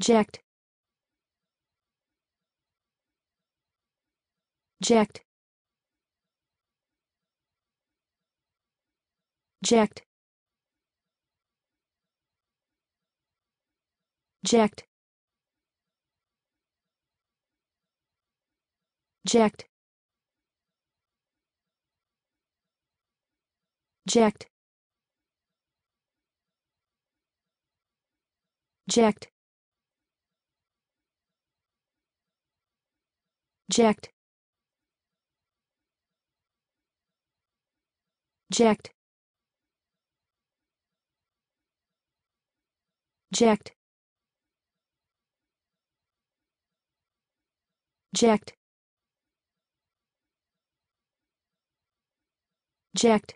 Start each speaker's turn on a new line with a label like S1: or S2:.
S1: Jacked. Jacked. Jacked. Jacked. Jacked. Jacked. Jacked. Jacked. Jacked. Jacked. Jacked. Jacked.